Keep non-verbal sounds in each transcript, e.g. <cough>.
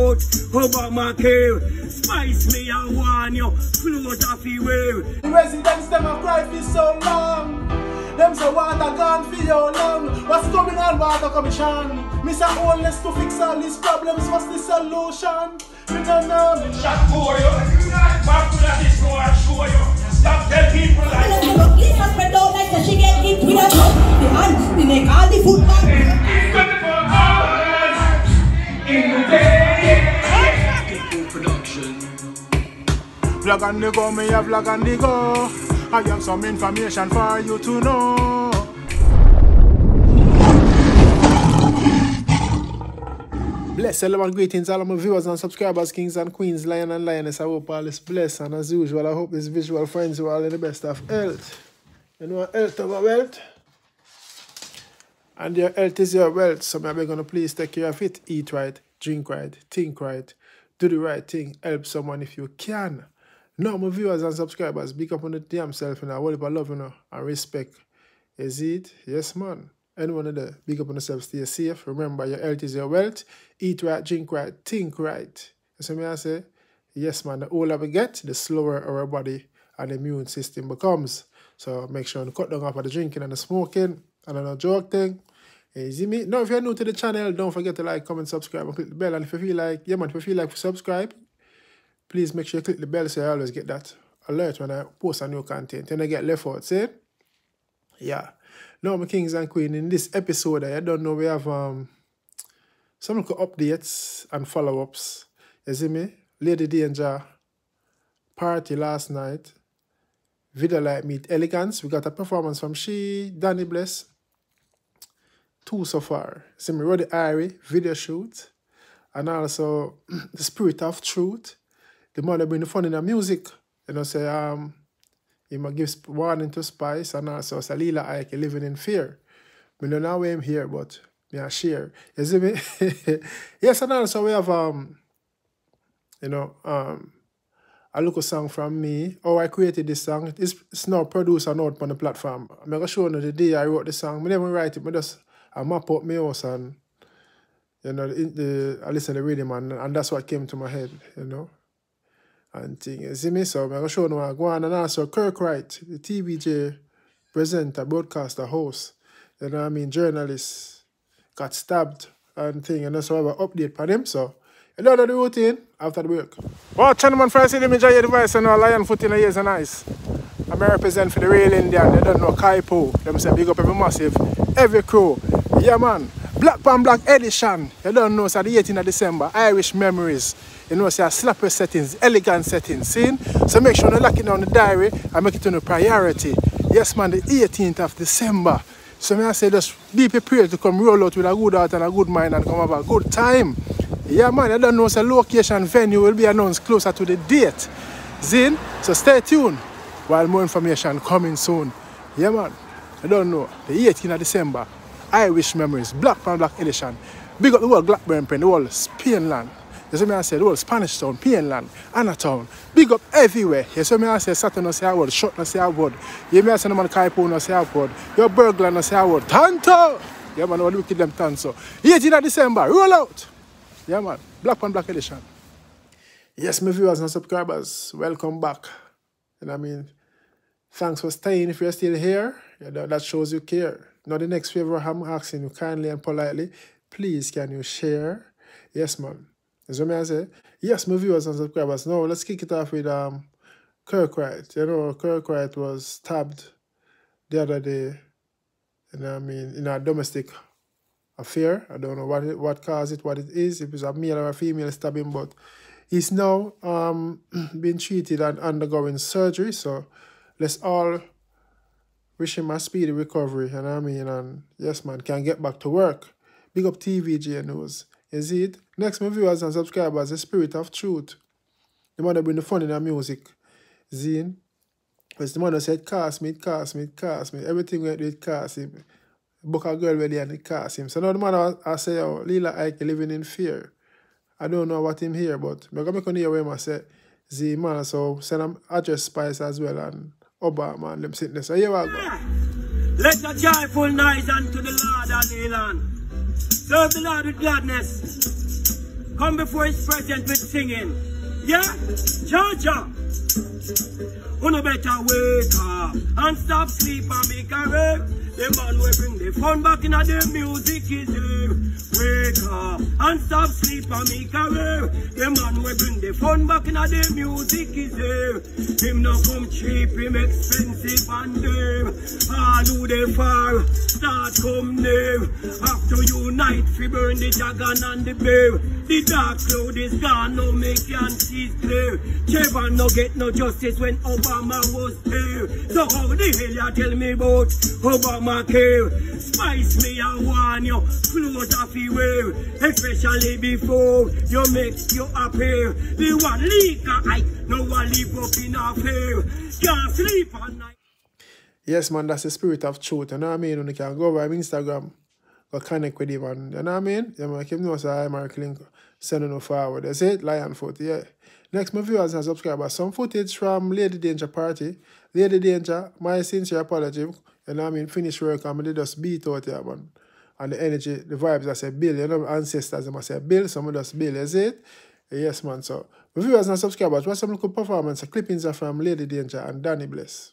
out. Obama care. Spice me, I warn you. Clothes off you wear. The residents them have cried for so long. Them say water gone for your long. What's coming on, water commission? Mr. Holness to fix all these problems. What's the solution? We don't know. Shot for you. Back to that is go and show you. Stop tell people like This husband don't like that she get hit with a gun. The hand, we make all the food Vlog on the go, me a vlog on the go. I have some information for you to know. Bless and greetings all of my viewers and subscribers, kings and queens, lion and lioness. I hope all is blessed and as usual, I hope these visual friends are all in the best of health. You know, health over wealth. And your health is your wealth, so maybe gonna please take care of it. Eat right, drink right, think right, do the right thing, help someone if you can. No, my viewers and subscribers, big up on the damn self, you know, what if I love, you know, and respect. Is it? Yes, man. Anyone in there, big up on yourself, stay safe. Remember, your health is your wealth. Eat right, drink right, think right. You see me, I say? Yes, man. The older we get, the slower our body and immune system becomes. So make sure you cut down off of the drinking and the smoking and the joke thing. See me? Now, if you're new to the channel, don't forget to like, comment, subscribe, and click the bell. And if you feel like, yeah, man, if you feel like subscribe, please make sure you click the bell so you always get that alert when I post a new content. And I get left out, see? Yeah. Now, my kings and queens, in this episode, I don't know, we have um some updates and follow-ups. You see me? Lady Danger party last night. Video like Meet Elegance. We got a performance from she, Danny Bless. Two so far. See me, Rudie Irie, video shoot. And also <clears throat> the spirit of truth. The that bring the fun in the music. You know, say um he might give warning to Spice and also Salila Ike living in fear. Me don't know where I'm here, but I share. You see me? <laughs> yes, and also we have um, you know, um a local song from me. Oh, I created this song. It's, it's now produced and out on the platform. I'm gonna show you the day I wrote the song. I never write it, but just I map up my house and you know, the, the I listen to the rhythm and, and that's what came to my head, you know and thing. You see me? So I'm going to show you what I go on. And also Kirk Wright, the TVJ presenter, broadcaster, host, you know what I mean, journalist, got stabbed and thing. And also I have an update for him. So you know the routine after the break. Well, Chinaman Francis, let me enjoy your device and all lion foot in the ears and eyes. I'm represent for the real Indian. They don't know Kaipo. Them say big up every massive, every crew. Yeah, man. Black Pan Black Edition. You don't know, so the 18th of December, Irish Memories. You know, say slapper settings, elegant settings, see? So make sure you lock it down the diary and make it on a priority. Yes, man, the 18th of December. So may I say just be prepared to come roll out with a good heart and a good mind and come have a good time. Yeah, man, I don't know, so location, venue will be announced closer to the date. Zin, so stay tuned while more information coming soon. Yeah, man, I don't know, the 18th of December, Irish Memories, Black Pan Black Edition. Big up the whole Blackburn Pen, the whole Spain land. You see me I say the whole Spanish town, PN land, Anna town. Big up everywhere. You see me I say Saturn no say a word, shot no say a word. You me I say no man Kaipo no say a word. Your burglar no say a word. Tanto! Yeah man, what wicked them tanto. 18th of December, roll out! Yeah man, Black Pan Black Edition. Yes, my viewers and subscribers, welcome back. And I mean, thanks for staying if you're still here. That shows you care. Now the next favor I'm asking you kindly and politely, please can you share? Yes, man. That's what I say. Yes, my viewers and subscribers. Now let's kick it off with um Kirk Wright. You know, Kirk Wright was stabbed the other day. You know I mean? In a domestic affair. I don't know what it, what caused it, what it is, if it's a male or a female stabbing, but he's now um <clears throat> being treated and undergoing surgery. So let's all wish my speedy recovery, you know what I mean? And yes, man, can get back to work. Big up TVJ News. Is it? Next, my viewers and subscribers, the spirit of truth. The man that bring the fun in the music. Zine. Because the man that said, cast me, cast me, cast me. Everything went with cast him. Book a girl ready and it cast him. So now the man I, I say, oh, Lila Ike living in fear. I don't know what him here, but I'm going to hear I say, Z man, so send him address spice as well and Obama and them sitting there. So here I go. Let a joyful noise unto the Lord and the land. Serve the Lord with gladness. come before his presence with singing. Yeah? Georgia. Uno better wake up uh, and stop sleep and make a rave. The man will bring the fun back in the music is here. Wake up and stop sleep make a rave. The man will bring the fun back in the music is here. Him no come cheap, him expensive and dear. All who they far start come near. After unite, we burn the dragon and the bear. The dark cloud is gone, no make can see clear. Trevor no get no justice when Obama was there. So how the hell you tell me about Obama care? Spice me and warn you, clothes off you wear. Especially before you make you appear. The one leak a eye, no one leave up in a fear. Can't sleep at night. Yes, man, that's the spirit of truth. You know what I mean? When you can go over Instagram, go connect with him, and you know what I mean? Yeah, man, keep know say I'm Mark Link, sending you forward. That's it, Lion Foot, yeah. Next, my viewers and subscribers, some footage from Lady Danger party. Lady Danger, my sincere apology. You know what I mean? Finish work, and I just beat out here, man. And the energy, the vibes, I say, Bill, you know, ancestors, I say, Bill, some of us Bill, is it? Yes, man. So, my viewers and subscribers, watch some local performance, clippings are from Lady Danger and Danny Bless.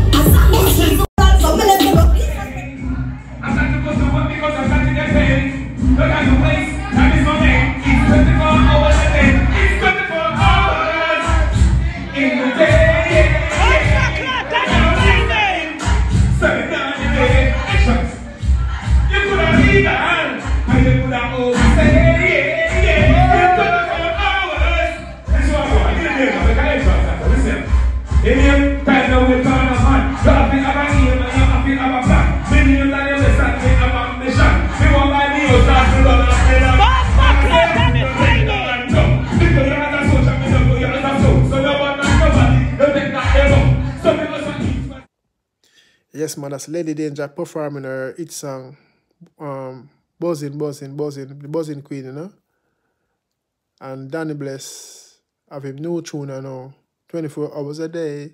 Yes, man, that's Lady Danger performing her hit song, um, Buzzing, Buzzing, Buzzing, the Buzzing Queen, you know? And Danny Bless have him new tune you know, 24 hours a day.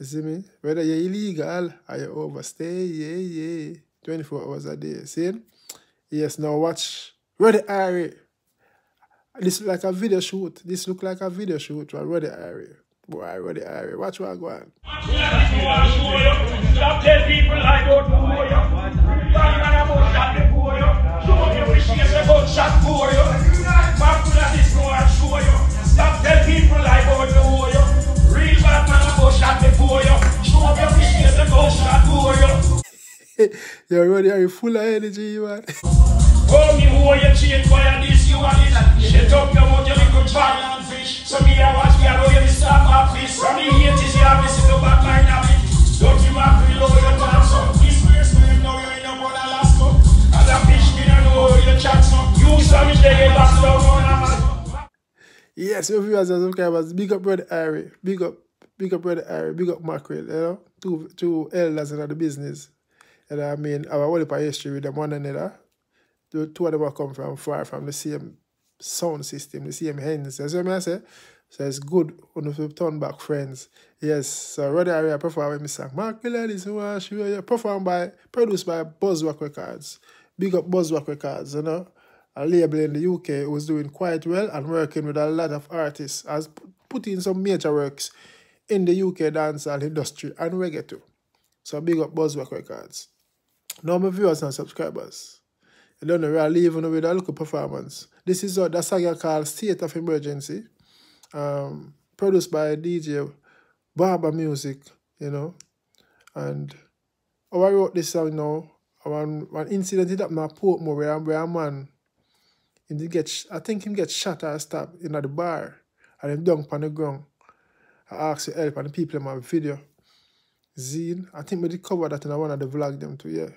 You see me? Whether you're illegal or you overstay, yeah, yeah. 24 hours a day. See? Yes, now watch. Rudie Irie. This look like a video shoot. This look like a video shoot. Rudie Irie. Boy, Rudie Irie. Watch what I go on. Stop tell people I don't know you. Bang on about shot before you. Show me which case about shot for you. Back to that is and show you. Stop tell people I don't know you. Real bad man about shot before you. Show me which case about shot for you. You're Rudie Irie. Full of energy, man. Oh, <laughs> me who you change your this, you want it. Shut up your mouth, you little bad fish. So me I watch me, I know you miss up my fish. So me hate is you have this in the back line of. Don't you back below your dance so. This first time now you're in your brother last go. And a fish me don't know your chat so. You saw me there, you back down on a man. Yes, your subscribers, big up brother Irie, big up, big up brother Irie, big up Mackerel, you know, two two elders in the business. And I mean, our whole of history with them one another. The two of them come from far from the same sound system, the same hands. That's what I say. So it's good when you turn back friends. Yes, so Irie I perform with me song. Mark Miller, one, show you. Performed by, produced by Buzzrock Records. Big up Buzzrock Records, you know. A label in the UK who was doing quite well and working with a lot of artists. Has put in some major works in the UK dancehall industry and reggae too. So big up Buzzrock Records. Now my viewers and subscribers. You don't know, we are leaving with a local performance. This is the saga called State of Emergency. Um, produced by DJ Barber Music, you know. And I wrote this song now, one, one incident happened at Portmore where, where a man him did get I think him get shot or stabbed in the bar and him down on the ground. I asked for help and the people in my video. Zine, I think we did cover that in one of the vlog them too, yeah.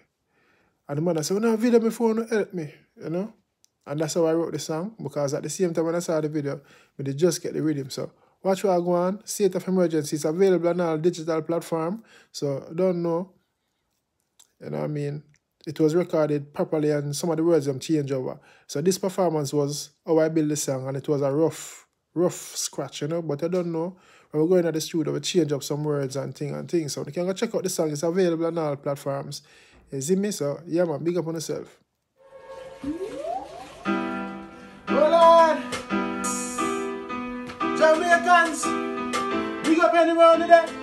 And the man I said, when I video before no help me, you know? And that's how I wrote the song, because at the same time when I saw the video, we did just get the rhythm. So watch what I go on. State of Emergency is available on all digital platform. So don't know. You know what I mean? it was recorded properly and some of the words them change over. So this performance was how I built the song and it was a rough, rough scratch, you know. But I don't know. When we go into the studio, we change up some words and thing and things. So you can go check out the song. It's available on all platforms. You see me? So yeah man, big up on yourself. Hold on. Jamaicans, big up anyone today.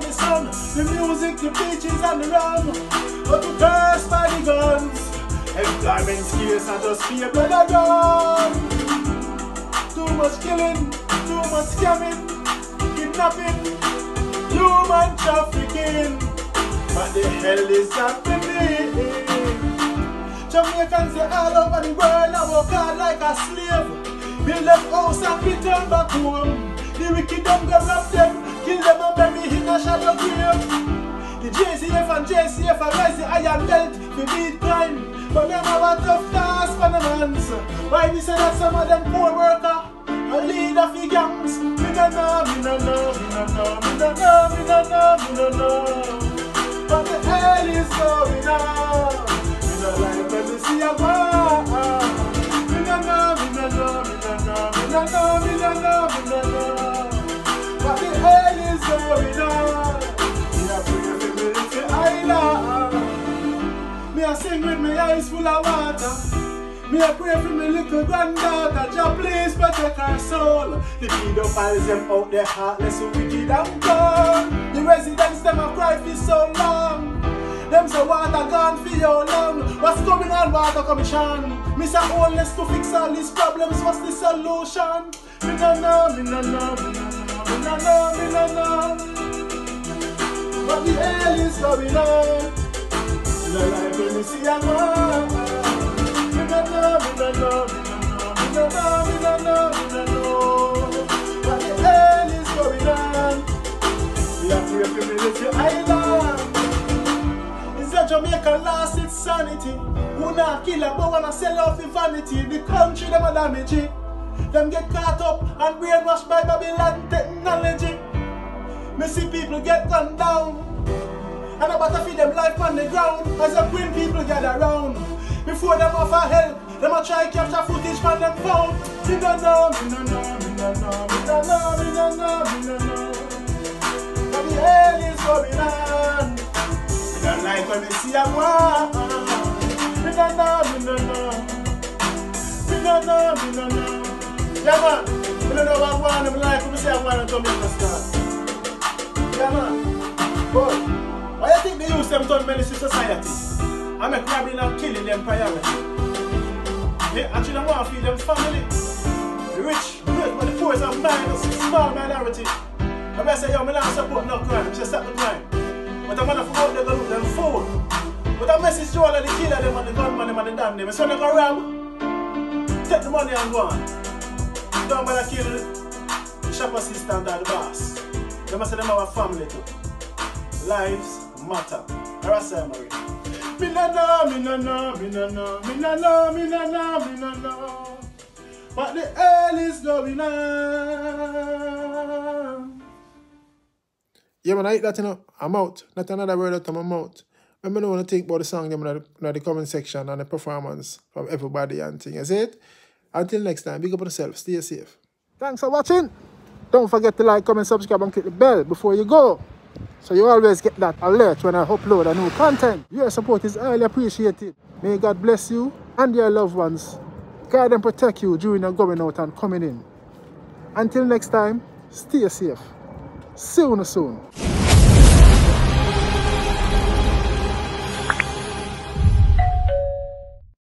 The sun, the music, the beaches and the rum. But we're cursed by the guns. Employment scarce and just fear blood and gun. Too much killing, too much scamming, kidnapping, human trafficking. What the hell is happening? Jamaicans they all over the world now work like a slave. Build up house and return back home. The wicked them go them, kill them and bury in a shallow grave. The JCF and JCF are the iron belt for beat crime. But them have a tough task for the mans. Why we say that some of them poor worker a leader for gangs? Me no know, me no know, me no know, me no know, me no know, me no know. What the hell is going on? Me no like when me see a war. Me me no know, me no know, me no know, me no know, eyes full of water. Me a pray for me little granddaughter. Jah please protect her soul. The pedophiles them out there heartless, so wicked and cold. The residents them a cry for so long. Them say water gone for your long. What's going on, water commission? Me say Holness to fix all these problems. What's the solution? Me no know, me no know, me no know, me no know. What the hell is going on? No like when me see a war. Sanity? Who not kill her, but wanna sell off the vanity? The country them a damage. Them get caught up and brainwashed by Babylon technology. Me see people get gunned down. And about to feed them life on the ground as the queen people gather round. Before them offer help, them a try capture footage from them phone. Me no know, me no know, me no know, me no know, me no know, me no know. The hell is going on? Me don't like when me see a war. No know. Me no know, me no know. Yeah man, me no know what war them like when me see a war in Jamaica start. Yeah man, boy. Why you think they use them to menace society? I make robbing and killing them priority. They actually don't want to feed them family. The rich, rich, but the poor is a minus, small minority. I may say, yo, me not support no crime, just stop the crime. But I'm gonna forget they gonna look them fool. But I message to all of the killer them and the gunman them and the damn them. So they go rob, take the money and go on. Don't bother kill the shop assistant or the boss. They must say them have a family too. Lives matter. Arasa Marie. Me no know, me no know, me no know, me no know, me no know, me no know. What the hell is going on? Yeah, man, I hate that, you know. I'm out. Not another word out of my mouth. Me know what you think about the song in the, in the comment section and the performance from everybody and thing. See it? Until next time, big up on yourself. Stay safe. Thanks for watching. Don't forget to like, comment, subscribe, and click the bell before you go. So you always get that alert when I upload a new content. Your support is highly appreciated. May God bless you and your loved ones. Guide and protect you during your going out and coming in. Until next time, stay safe. See you soon.